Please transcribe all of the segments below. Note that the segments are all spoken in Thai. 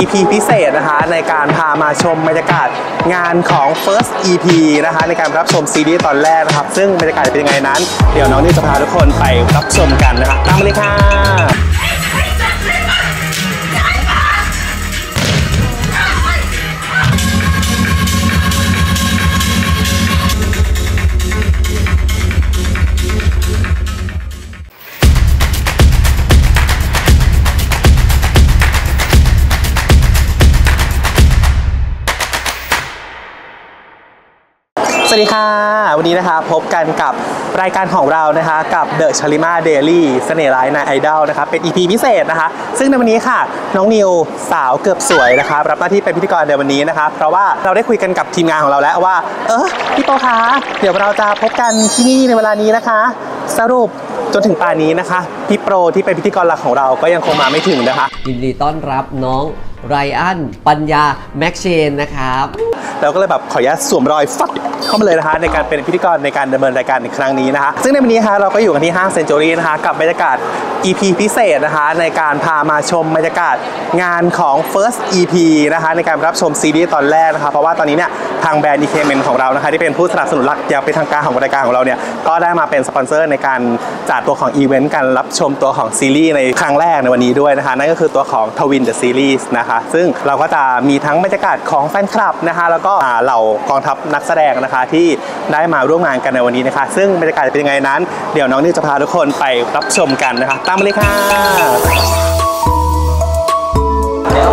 EP พิเศษนะคะ ในการพามาชมบรรยากาศงานของ First EP นะคะ ในการรับชมซีรีส์ตอนแรกนะครับ ซึ่งบรรยากาศจะเป็นยังไงนั้น เดี๋ยวน้องนี่จะพาทุกคนไปรับชมกันนะคะตามมาเลยค่ะ สวัสดีค่ะ วันนี้นะคะพบกันกับรายการของเรานะคะ กับ The c h a l i m a Daily เสน่ห์ร้ายนายไอดอลนะคะเป็น EP พิเศษนะคะ ซึ่งในวันนี้ค่ะ น้องนิวสาวเกือบสวยนะคะรับหน้าที่เป็นพิธีกรในวันนี้นะคะ เพราะว่าเราได้คุยกันกับทีมงานของเราแล้วว่า เออพี่โปคะเดี๋ยวเราจะพบกันที่นี่ในเวลานี้นะคะ สรุปจนถึงป่านนี้นะคะพี่โปรที่เป็นพิธีกรหลักของเราก็ยังคงมาไม่ถึงนะคะ ยินดีต้อนรับน้องไรอันปัญญาแม็กเชนนะครับเราก็เลยแบบขออนุญาตสวมรอยฟัก เข้ามาเลยนะคะในการเป็นพิธีกรในการดำเนินรายการในครั้งนี้นะคะซึ่งในวันนี้นะคะเราก็อยู่กันที่ห้างเซนจูรี่นะคะกับบรรยากาศ EP พิเศษนะคะ ในการพามาชมบรรยากาศงานของ First EP นะคะ ในการรับชมซีรีส์ตอนแรกนะคะเพราะว่าตอนนี้เนี่ยทางแบรนด์ e k m e n ของเรานะคะที่เป็นผู้สนับสนุนหลักอย่างเป็นทางการของรายการของเราเนี่ยก็ได้มาเป็นสปอนเซอร์ในการจัดตัวของอีเวนต์การรับชมตัวของซีรีส์ในครั้งแรกในวันนี้ด้วยนะคะ นั่นก็คือตัวของ Twin the Series นะคะ ซึ่งเราก็จะมีทั้งบรรยากาศของแฟนคลับนะคะ แล้วก็เหล่ากองทัพนักแสดงนะคะที่ได้มาร่วมงานกันในวันนี้นะคะ ซึ่งบรรยากาศจะเป็นยังไงนั้น เดี๋ยวน้องนิวจะพาทุกคนไปรับชมกันนะคะตามมาเลยค่ะ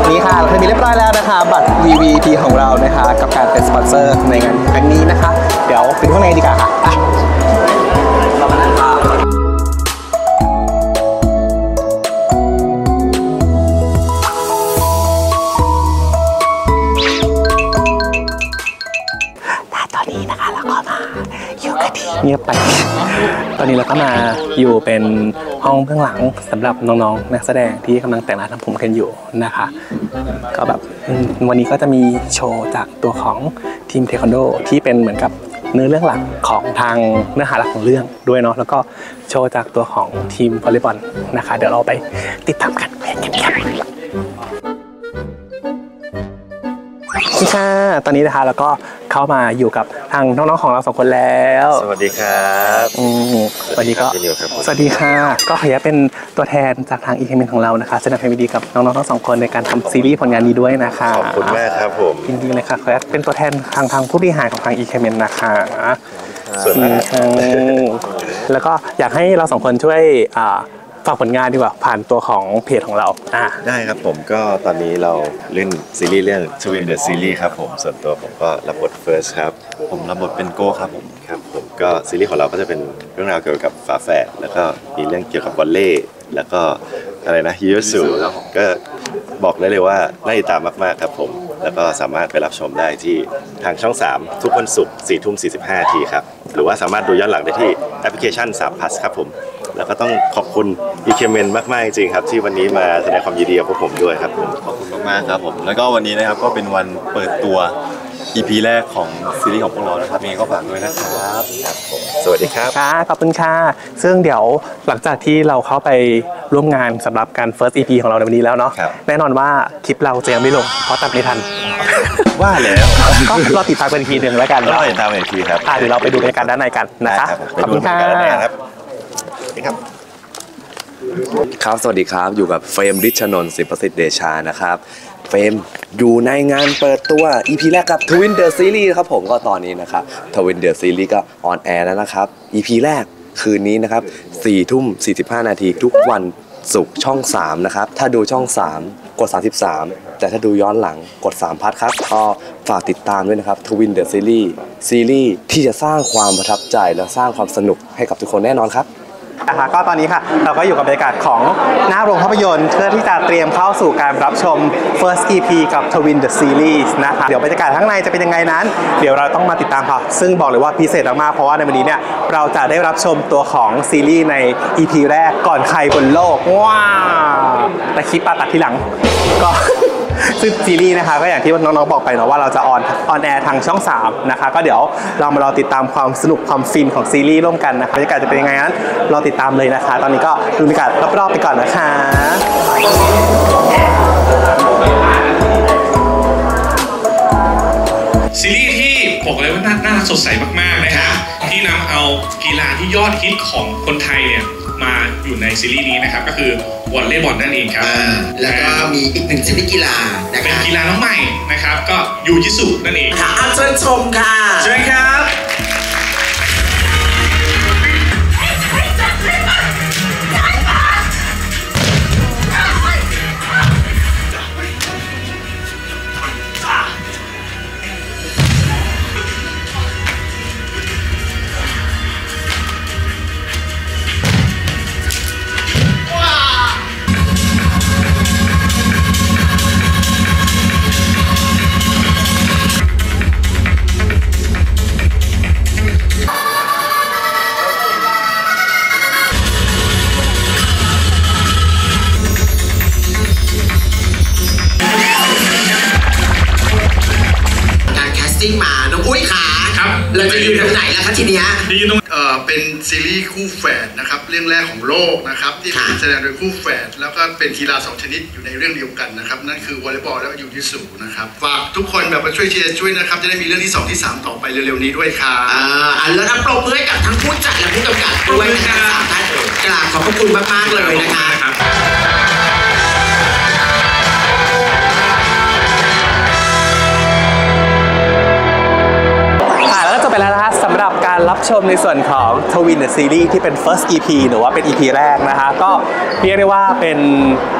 นี่ค่ะเราเคยมีเรียบร้อยแล้วนะคะ บัตร VVP ของเรานะคะ กับการเป็นสปอนเซอร์ในงานครั้งนี้นะคะ เดี๋ยวไปดูข้างในดีกว่าค่ะไปเรามานั่งทานตอนนี้นะคะเราก็มาอยู่กันที่เงียบไป ตอนนี้เราก็มาอยู่เป็นห้องเบื้องหลังสำหรับน้องๆนักแสดงที่กำลังแต่งหน้าทำผมกันอยู่นะคะ ก็แบบวันนี้ก็จะมีโชว์จากตัวของทีมเทควันโดที่เป็นเหมือนกับเนื้อเรื่องหลักของทางเนื้อหาหลักของเรื่องด้วยเนาะแล้วก็โชว์จากตัวของทีมวอลเลย์บอลนะคะ เดี๋ยวเราไปติดตามกันเงียบๆนี่ค่ะตอนนี้นะคะเราก็ เข้ามาอยู่กับทางน้องๆของเราสองคนแล้วสวัสดีครับอืมวันนี้ก็พี่นิวครับผมสวัสดีค่ะ ก็ขออนุญาตเป็นตัวแทนจากทางอีเมนของเรานะคะแสดงความยินดีกับน้องๆทั้งสองคนในการทำซีรีส์ผลงานนี้ด้วยนะคะขอบคุณมากครับผมยินดีเลยค่ะขออนุญาตเป็นตัวแทนทางทางผู้บริหารของทางอีเมนนะคะส่วนมากอืมแล้วก็อยากให้เราสองคนช่วยอ่า ฝากผลงานดีกว่าผ่านตัวของเพจของเราอ่าได้ครับผมก็ตอนนี้เราเล่นซีรีส์เรื่อง Twin the Series ครับผมส่วนตัวผมก็รับบท First ครับ ผมรับบทเป็นโก้ครับผมครับผมก็ซีรีส์ของเราก็จะเป็นเรื่องราวเกี่ยวกับฝาแฝดแล้วก็มีเรื่องเกี่ยวกับวอลเลย์แล้วก็อะไรนะยูยิตสูก็บอกได้เลยว่าน่าติดตามมากๆครับผม แล้วก็สามารถไปรับชมได้ที่ทางช่อง 3 ทุกวันศุกร์4ทุ่ม45ทีครับ หรือว่าสามารถดูย้อนหลังได้ที่แอปพลิเคชัน3 plus ครับผม แล้วก็ต้องขอบคุณอีเคเมนมากๆจริงๆครับ ที่วันนี้มาแสดงความยินดีกับพวกผมด้วยครับผมขอบคุณมากๆครับผมแล้วก็วันนี้นะครับก็เป็นวันเปิดตัว EP แรกของซีรีส์ของพวกเรานะครับยังไงก็ฝากด้วยนะครับสวัสดีครับ ค่ะขอบคุณค่ะ ซึ่งเดี๋ยวหลังจากที่เราเข้าไปร่วมงานสำหรับการ first EP ของเราในวันนี้แล้วเนาะ ครับ แน่นอนว่าคลิปเราจะยังไม่ลง เพราะตัดไม่ทัน ว่าแล้วก็รอติดตามกันอีกทีหนึ่งแล้วกันก็ติดตามอีกทีครับ อะเดี๋ยวเราไปดูบรรยากาศด้านในกันนะคะ ได้ครับผมขอบคุณค่ะ ไปดูบรรยากาศด้านในครับ นี่ครับ ครับ สวัสดีครับ อยู่กับเฟรมริชนนท์สิประสิทธิ์เดชานะครับ เฟรมอยู่ในงานเปิดตัว EP แรกกับ Twin The Series ครับผมก็ตอนนี้นะครับ Twin The Series ก็ on air แล้วนะครับ EP แรกคืนนี้นะครับ4ทุ่ม 45 นาทีทุกวันศุกร์ช่อง 3 นะครับ ถ้าดูช่อง 3 กด 33 แต่ถ้าดูย้อนหลังกด 3 พัทครับก็ฝากติดตามด้วยนะครับ Twin The Series ซีรีส์ที่จะสร้างความประทับใจและสร้างความสนุกให้กับทุกคนแน่นอนครับ นะคะก็ตอนนี้ค่ะเราก็อยู่กับบรรยากาศของหน้าโรงภาพยนตร์เพื่อที่จะเตรียมเข้าสู่การรับชม First EP กับ Twin the Series นะคะเดี๋ยวบรรยากาศข้างในจะเป็นยังไงนั้น เดี๋ยวเราต้องมาติดตามค่ะ ซึ่งบอกเลยว่าพิเศษมากๆเพราะว่าในวันนี้เนี่ยเราจะได้รับชมตัวของซีรีส์ใน EP แรกก่อนใครบนโลกว้าวแต่คลิปปาตัดทีหลังก็ ซึ่งซีรีส์นะคะก็อย่างที่น้องๆบอกไปเนาะว่าเราจะ on on air ทางช่อง3นะคะก็เดี๋ยวเรามารอติดตามความสนุกความฟินของซีรีส์ร่วมกันนะคะบรรยากาศจะเป็นยังไงนั้นรอติดตามเลยนะคะ ตอนนี้ก็ดูบรรยากาศรอบๆไปก่อนนะคะซีรีส์ที่ สดใสมากๆนะครับที่นำเอากีฬาที่ยอดฮิตของคนไทยเนี่ยมาอยู่ในซีรีส์นี้นะครับก็คือวอลเลย์บอลนั่นเองครับอ่าแล้วก็มีอีกหนึ่งชนิดกีฬานะเป็นคะกีฬาน้องใหม่นะครับก็ยูจิสุนั่นเองค่ะอะเชิญชมค่ะเชิญครับ การแคสติ้งมา น้องอุ้ยขาครับ เราจะอยู่ตรงไหนล่ะคะทีเนี้ย ดีตรงเอ่อเป็นซีรีส์คู่แฝดนะครับเรื่องแรกของโลกนะครับที่ค่ะ แสดงโดยคู่แฝดแล้วก็เป็นกีฬาสองชนิดอยู่ในเรื่องเดียวกันนะครับนั่นคือวอลเลย์บอลและยูยิตสูนะครับฝากทุกคนแบบมาช่วยเชียร์ช่วยนะครับจะได้มีเรื่องที่สองที่สามต่อไปเร็วๆนี้ด้วยค่ะอ่าอันแล้วนะปรบมือให้กับทั้งผู้จัดและผู้กำกับด้วยนะคะสามท่านกราบขอบพระคุณมากๆเลยนะคะนะครับ รับชมในส่วนของทวินเดอะซีรีส์ที่เป็น first EP หรือว่าเป็น EP แรกนะคะ ก็เรียกได้ว่าเป็น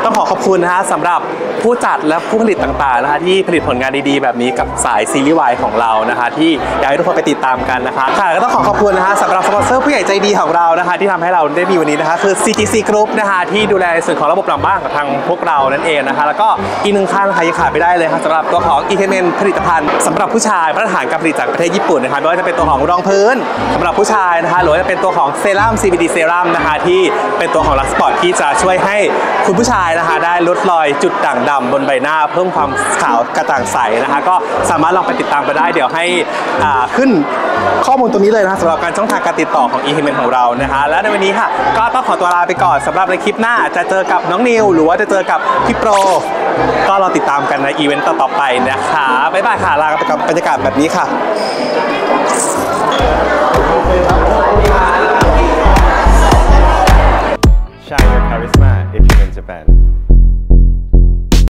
ต้องขอขอบคุณนะคะสำหรับผู้จัดและผู้ผลิตต่างๆนะคะที่ผลิตผลงานดีๆ แบบนี้กับสายซีรีส์วายของเรานะคะ ที่อยากให้ทุกคนไปติดตามกันนะคะค่ะก็ต้องขอขอบคุณนะคะสำหรับสปอนเซอร์ผู้ใหญ่ใจดีของเรานะคะ ที่ทำให้เราได้มีวันนี้นะคะคือ CTC Group นะคะที่ดูแลส่วนของระบบหลังบ้านกับทางพวกเรานั่นเองนะคะ แล้วก็อีกหนึ่งขั้นค่ะยังขาดไม่ได้เลยค่ะสำหรับตัวของ e t m n ผลิตภัณฑ์สำหรับผู้ชายมาตรฐานการผลิตจากประเทศญี่ปุ่นนะคะไม่ว่าจะเป็นตัวของรองพื้นสำหรับผู้ชายนะคะหรือว่าจะเป็นตัวของเซรั่ม CBD เซรั่มนะคะที่เป็นตัวของ dark spot ที่จะช่วยให้คุณผู้ชายนะคะได้ลดรอยจุดด่างดำบนใบหน้า เพิ่มความขาวกระจ่างใสนะคะก็สามารถลองไปติดตามไปได้เดี๋ยวให้อ่าขึ้นข้อมูลตรงนี้เลยนะคะสำหรับการช่องทางการติดต่อของ e h m n ของเรานะคะและในวันนี้ค่ะก็ต้องขอตัวลาไปก่อนสำหรับในคลิปหน้าจะเจอกับน้องนิว หรือว่าจะเจอกับพี่โปร ก็รอติดตามกันในอีเวนต์ต่อๆไปนะคะบ๊ายบายค่ะลาไปกับบรรยากาศแบบนี้ค่ะ Shine your charisma if you're in Japan